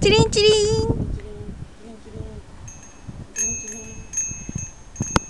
チリンチリン。